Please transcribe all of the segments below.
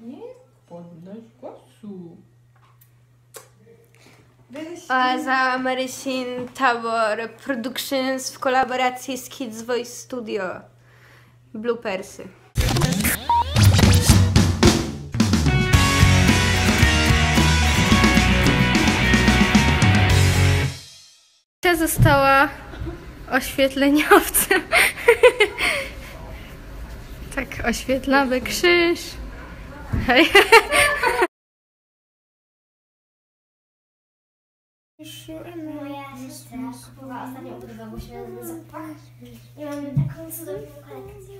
Nie podnoś głosu. Oaza Marysin Tabor Productions w kolaboracji z Kids Voice Studio. Bloopersy. Ta została oświetleniowcem. tak, oświetlamy krzyż. Hej. Moja siostra kupowała ostatnio budowę, bo się zapach. I mamy taką cudowną kolekcję.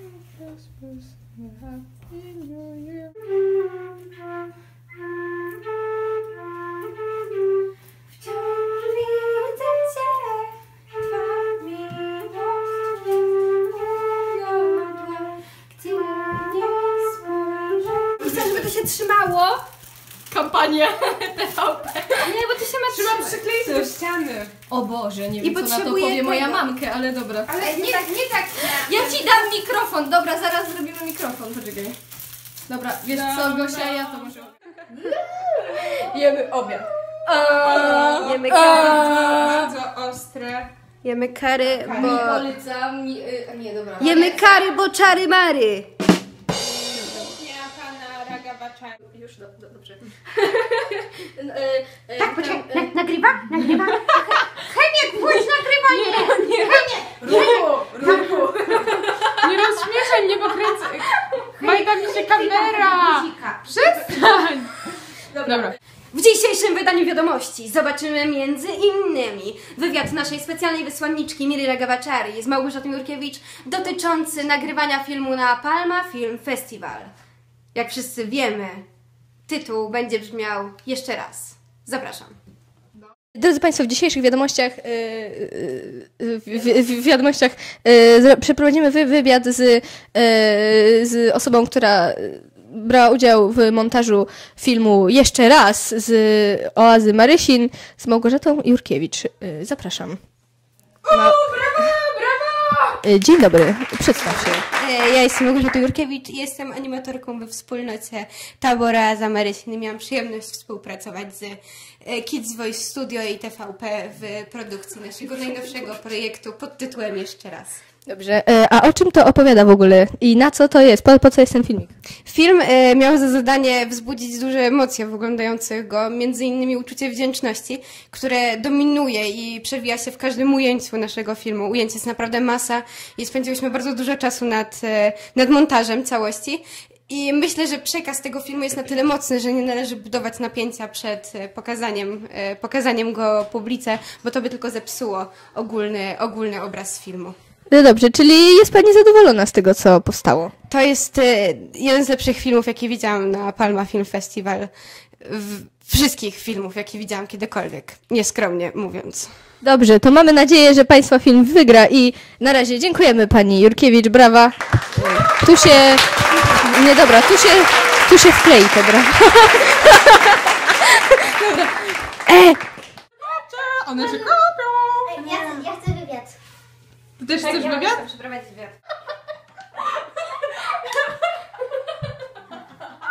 Się trzymało. Kampania TVP. Nie, bo to się ma Trzeba przykleić do ściany. O Boże, nie I wiem co na to potrzebuję powie moja tego. mamkę, ale dobra. Ale nie, nie tak. Ja ci dam mikrofon, dobra, zaraz zrobimy mikrofon, poczekaj. Dobra, wiesz co Gosia, ja to może... Jemy obiad. Jemy kary. Bardzo ostre. Jemy kary, Nie bo... polecam, nie, y, nie, dobra. Jemy kary, bo czary mary. Ragabacza. Już, do, do, dobrze. Tak, poczekaj, na, nagrywa? Nagrywa? Chemiek, włącz nagrywanie! Ruchu, ruchu. Nie rozśmieszaj mnie, bo kręcę. Majda mi się kamera. Przestań. Dobra. W dzisiejszym wydaniu wiadomości zobaczymy między innymi wywiad naszej specjalnej wysłanniczki Miry Ragawaczary z Małgorzatą Jurkiewicz dotyczący nagrywania filmu na Palma Film Festival. Jak wszyscy wiemy, tytuł będzie brzmiał jeszcze raz. Zapraszam. Drodzy Państwo, w dzisiejszych wiadomościach, yy, yy, w, w, w wiadomościach yy, przeprowadzimy wy, wywiad z, yy, z osobą, która brała udział w montażu filmu jeszcze raz z Oazy Marysin z Małgorzatą Jurkiewicz. Yy, zapraszam. Ma... Yy, Dzień dobry, przedstaw się. E, Ja jestem Małgorzata Jurkiewicz i jestem animatorką we wspólnocie Tabora z Ameryciny. Miałam przyjemność współpracować z e, Kids Voice Studio i TVP w produkcji naszego najnowszego projektu pod tytułem Jeszcze raz. Dobrze, yy, a o czym to opowiada w ogóle i na co to jest? Po, po co jest ten filmik? Film e, miał za zadanie wzbudzić duże emocje w oglądających go, między innymi uczucie wdzięczności, które dominuje i przewija się w każdym ujęciu naszego filmu. Ujęć jest naprawdę masa i spędziłyśmy bardzo dużo czasu nad, e, nad montażem całości. I myślę, że przekaz tego filmu jest na tyle mocny, że nie należy budować napięcia przed e, pokazaniem, e, pokazaniem go publice, bo to by tylko zepsuło ogólny, ogólny obraz filmu. No dobrze, czyli jest Pani zadowolona z tego, co powstało? To jest e, jeden z lepszych filmów, jakie widziałam na Palma Film Festival. Wszystkich filmów, jakie widziałam kiedykolwiek. Nieskromnie mówiąc. Dobrze, to mamy nadzieję, że Państwa film wygra i na razie dziękujemy Pani Jurkiewicz, brawa. Tu się, nie dobra, tu się, tu się wklei te brawa. Dobra. E, One się Ty też chcesz wywiad? przeprowadzić wywiad.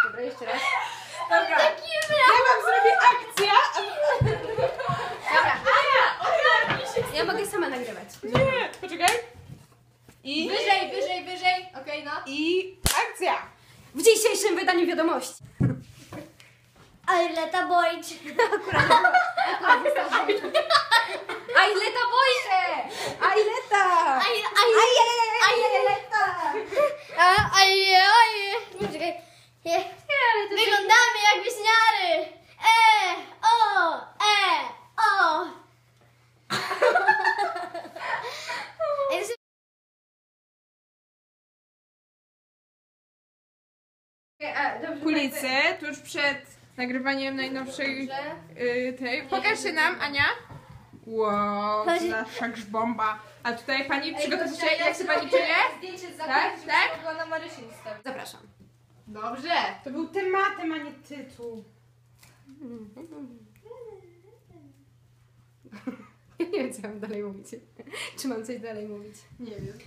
Dobra, jeszcze raz. Dobra. Ja wam zrobię akcja. Ja mogę sama nagrywać. Nie, poczekaj. I... Wyżej, wyżej, wyżej. Okej, no. I akcja. W dzisiejszym wydaniu wiadomości. A ile ta bądź? A ile ta Wojcie! A ile ta! A ile ta? A aje, aje. Nie, czekaj. Nie. Wyglądamy jak wieśniary. E, o, e, o. Jest- Kulice, tuż przed nagrywaniem najnowszej y, tej. Pokaż się nam, Ania. Wow, Chodzi- nasza bomba. A tutaj pani przygotowuje się, jak się pani czuje? Zdjęcie z Tak, tak? na Marysin Zapraszam. Dobrze. To był tematem, a nie tytuł. Ja nie wiem, co mam dalej mówić. Czy mam coś dalej mówić? Nie wiem.